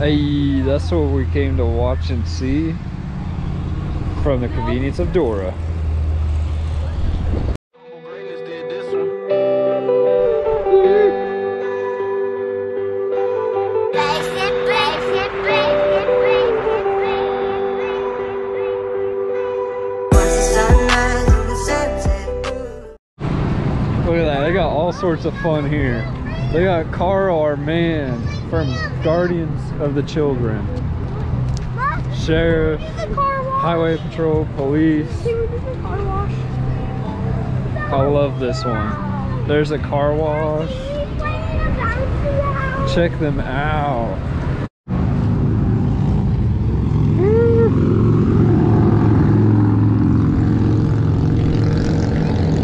Hey, that's what we came to watch and see from the convenience of Dora. Look at that, they got all sorts of fun here. They got Carl, our man, from Guardians of the Children. Sheriff, Highway Patrol, Police. I love this one. There's a car wash. Check them out.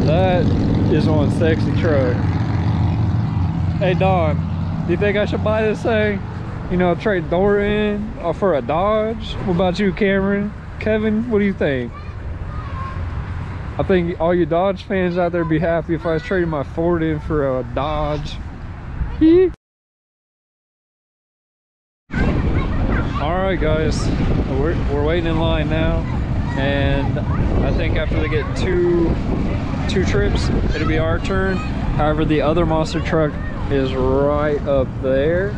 That is one sexy truck. Hey Don, do you think I should buy this thing? You know, trade Dora in uh, for a Dodge? What about you, Cameron? Kevin, what do you think? I think all you Dodge fans out there be happy if I was trading my Ford in for a Dodge. Alright guys, we're, we're waiting in line now and I think after they get two two trips it'll be our turn. However the other monster truck is right up there.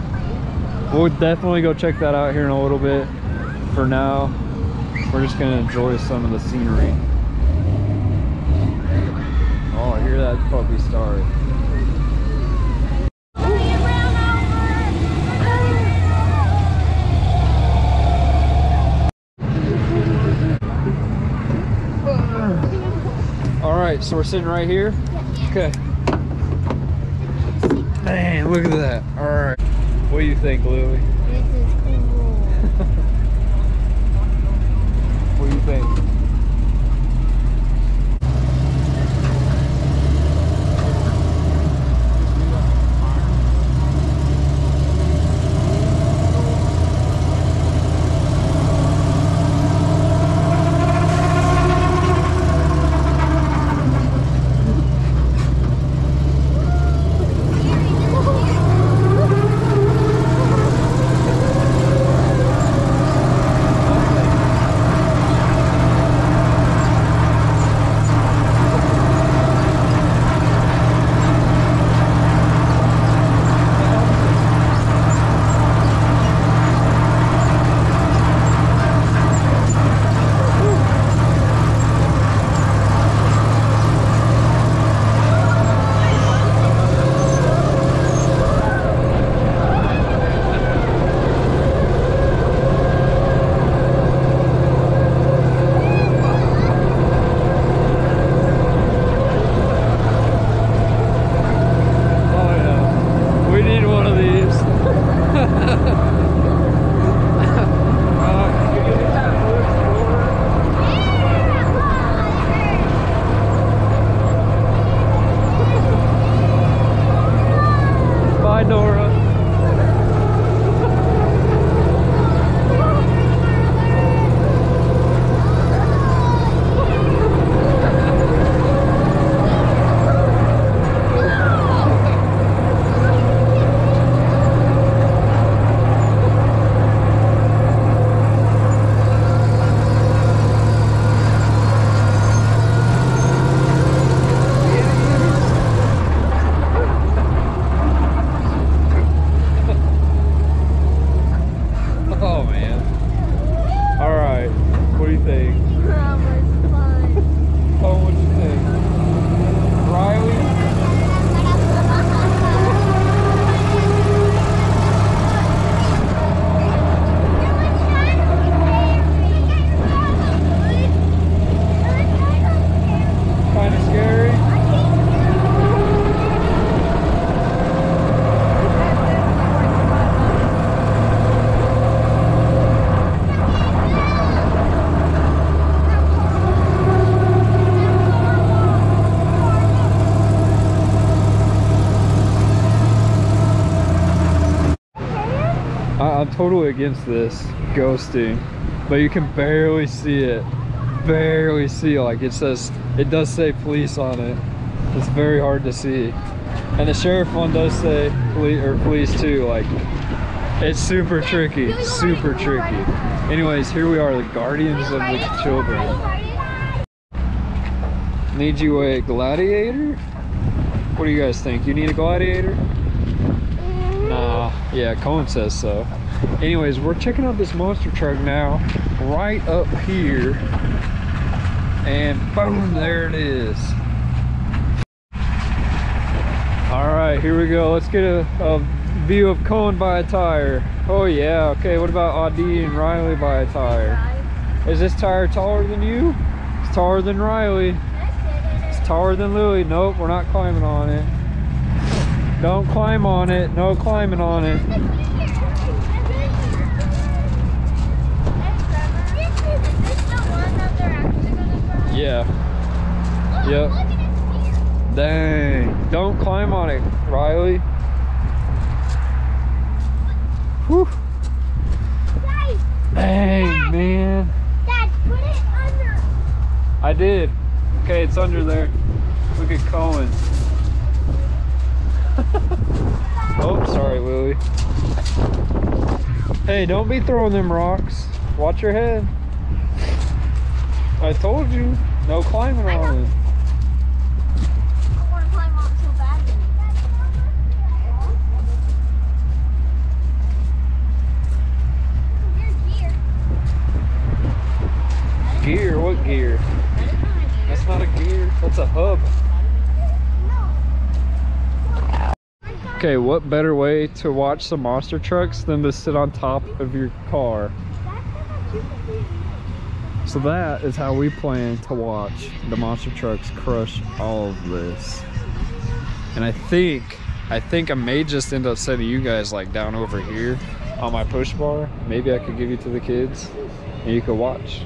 We'll definitely go check that out here in a little bit. For now, we're just gonna enjoy some of the scenery. Oh, I hear that puppy start. All right, so we're sitting right here. Okay. Man, look at that. All right. What do you think, Louie? This is cool. What do you think? Totally against this ghosting, but you can barely see it. Barely see like it says it does say police on it. It's very hard to see. And the sheriff one does say police or police too, like It's super tricky, super tricky. Anyways, here we are, the guardians of the children. Need you a gladiator? What do you guys think? You need a gladiator? Nah, yeah, Cohen says so. Anyways, we're checking out this monster truck now, right up here. And boom, there it is. All right, here we go. Let's get a, a view of Cohen by a tire. Oh yeah, okay, what about Audie and Riley by a tire? Is this tire taller than you? It's taller than Riley. It's taller than Lily. Nope, we're not climbing on it. Don't climb on it. No climbing on it. Yeah. Yep. Dang. Don't climb on it, Riley. Whew. Dang, man. Dad, put it under. I did. Okay, it's under there. Look at Cohen. oh, sorry, Lily. Hey, don't be throwing them rocks. Watch your head. I told you, no climbing on it. I want to climb on so badly. Here's gear. What gear? That's not a gear. That's a hub. Okay, what better way to watch some monster trucks than to sit on top of your car? So that is how we plan to watch the monster trucks crush all of this. And I think, I think I may just end up setting you guys like down over here on my push bar. Maybe I could give you to the kids and you could watch.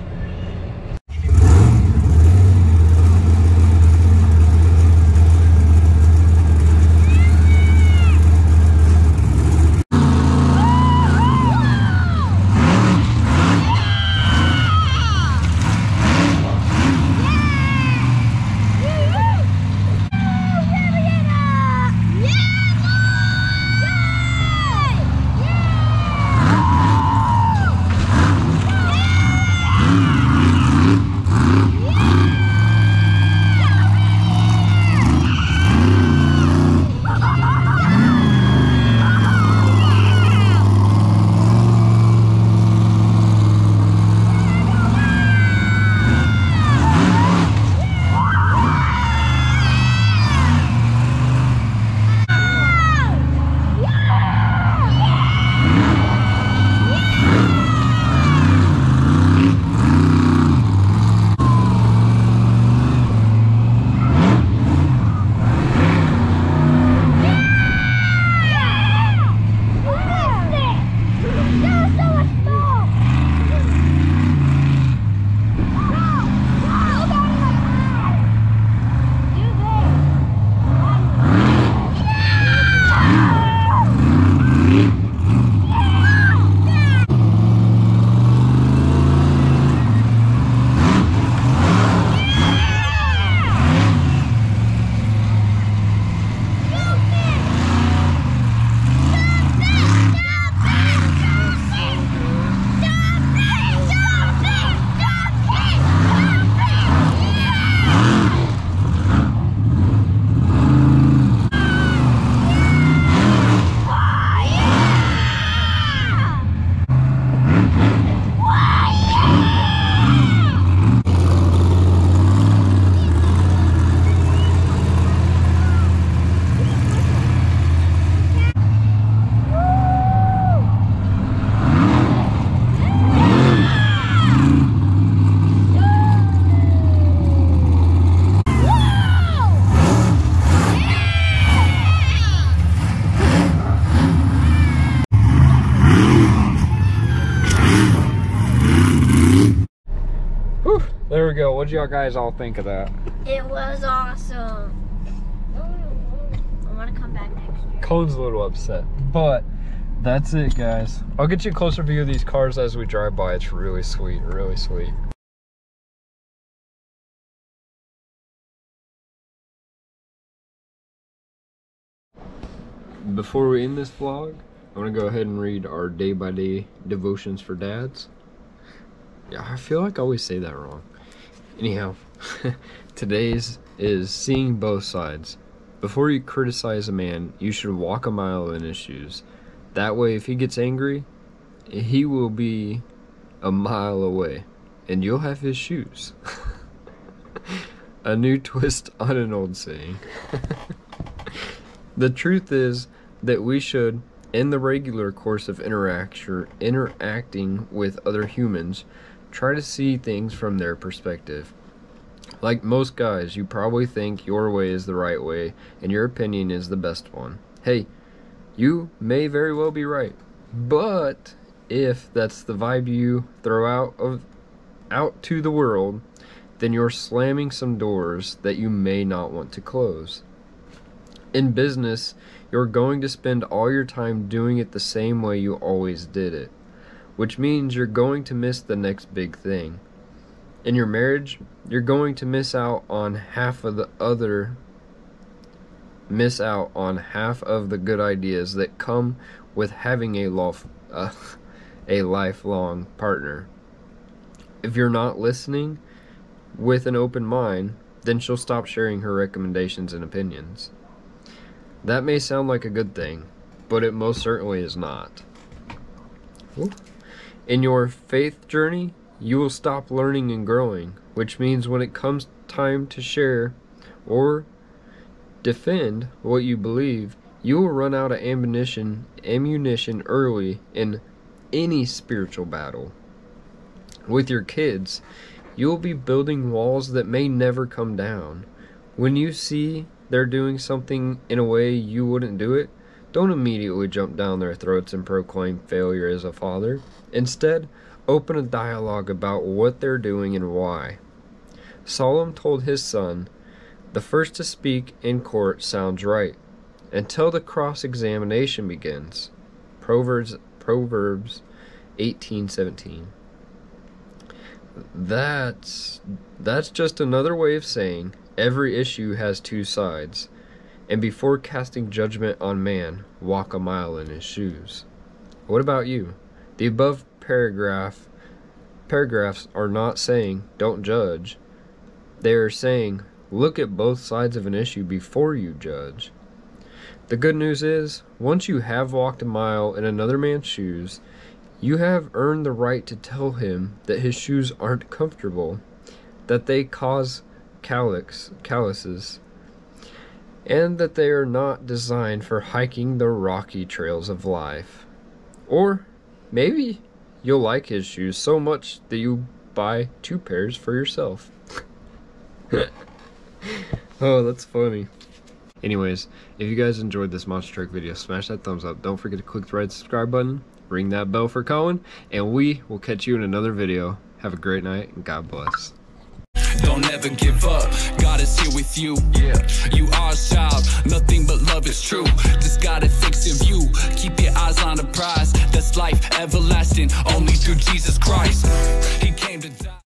What did y'all guys all think of that? It was awesome. I want to come back next year. Cohen's a little upset, but that's it, guys. I'll get you a closer view of these cars as we drive by. It's really sweet, really sweet. Before we end this vlog, I'm gonna go ahead and read our day by day devotions for dads. Yeah, I feel like I always say that wrong. Anyhow, today's is seeing both sides. Before you criticize a man, you should walk a mile in his shoes. That way, if he gets angry, he will be a mile away, and you'll have his shoes. a new twist on an old saying. the truth is that we should, in the regular course of interaction, interacting with other humans, try to see things from their perspective. Like most guys, you probably think your way is the right way and your opinion is the best one. Hey, you may very well be right. But if that's the vibe you throw out of out to the world, then you're slamming some doors that you may not want to close. In business, you're going to spend all your time doing it the same way you always did it, which means you're going to miss the next big thing. In your marriage, you're going to miss out on half of the other miss out on half of the good ideas that come with having a lof- uh, a lifelong partner. If you're not listening with an open mind, then she'll stop sharing her recommendations and opinions. That may sound like a good thing, but it most certainly is not. In your faith journey, you will stop learning and growing, which means when it comes time to share or defend what you believe, you will run out of ammunition ammunition early in any spiritual battle. With your kids, you will be building walls that may never come down. When you see they're doing something in a way you wouldn't do it, don't immediately jump down their throats and proclaim failure as a father. Instead, open a dialogue about what they're doing and why. Solomon told his son, The first to speak in court sounds right, until the cross examination begins. Proverbs Proverbs 18:17. That's that's just another way of saying every issue has two sides. And before casting judgment on man, walk a mile in his shoes. What about you? The above paragraph paragraphs are not saying don't judge. They are saying look at both sides of an issue before you judge. The good news is, once you have walked a mile in another man's shoes, you have earned the right to tell him that his shoes aren't comfortable, that they cause calyx, calluses, and that they are not designed for hiking the rocky trails of life. Or maybe you'll like his shoes so much that you buy two pairs for yourself. oh, that's funny. Anyways, if you guys enjoyed this monster truck video, smash that thumbs up. Don't forget to click the red subscribe button, ring that bell for Cohen, and we will catch you in another video. Have a great night, and God bless. Don't ever give up. God is here with you. Yeah. You are a child. Nothing but love is true. Just got a fixed view. Keep your eyes on the prize. That's life everlasting. Only through Jesus Christ. He came to die.